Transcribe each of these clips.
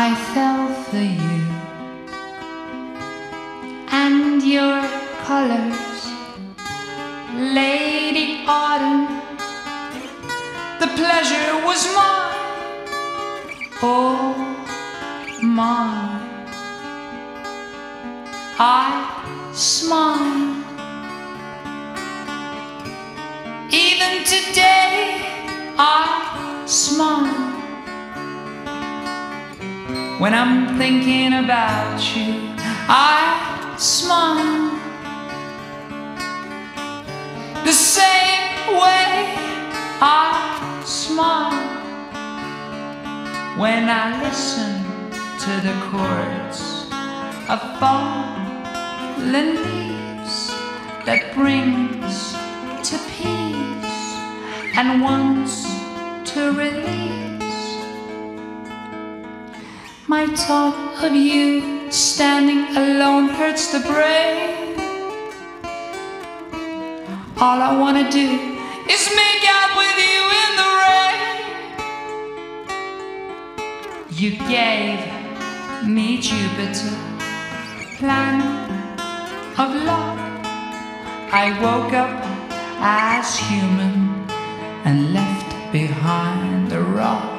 I fell for you and your colors, Lady Autumn. The pleasure was mine, oh mine. I smile. Even today, when I'm thinking about you. I smile the same way I smile when I listen to the chords of fallen leaves that brings to peace and wants to release my thought of you standing alone hurts the brain. All I wanna do is make out with you in the rain. You gave me Jupiter planet of luck. I woke up as human and left behind the rock.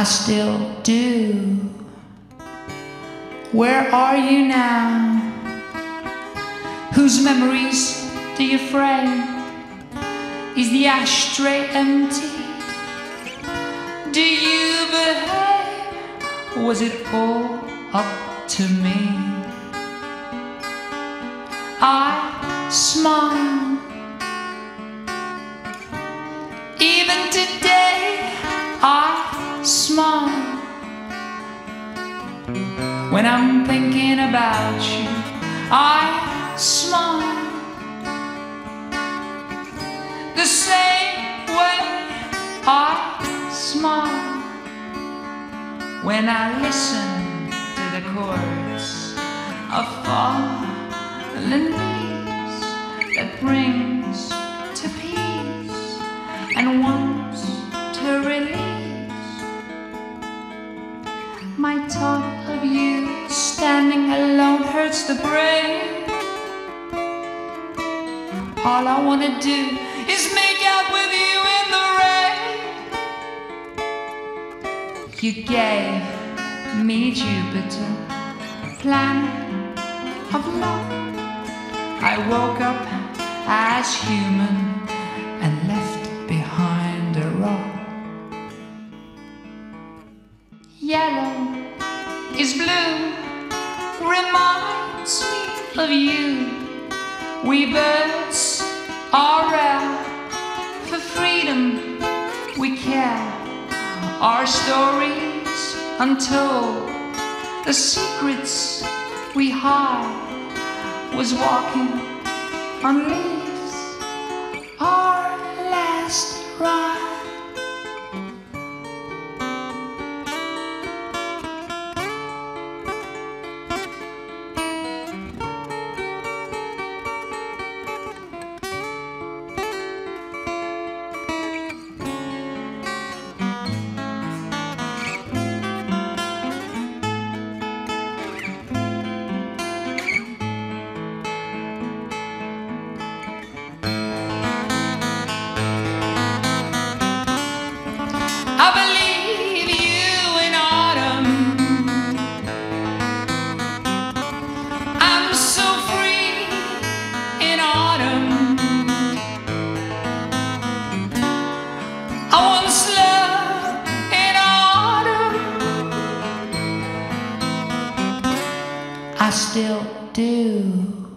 I still do. Where are you now? Whose memories do you frame? Is the ashtray empty? Do you behave? Was it all up to me? I When I'm thinking about you, I smile. The same way I smile when I listen to the chords of fallen leaves that brings to peace and wants standing alone hurts the brain. All I wanna do is make out with you in the rain. You gave me Jupiter, planet of love. I woke up as human reminds me of you. We birds are rare, for freedom we care. Our stories untold, the secrets we hide, was walking on leaves. Our last ride. I still do.